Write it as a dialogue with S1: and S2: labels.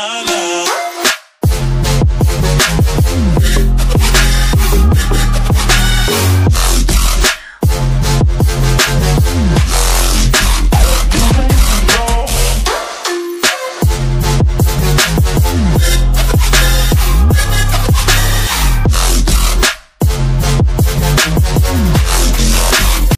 S1: la la.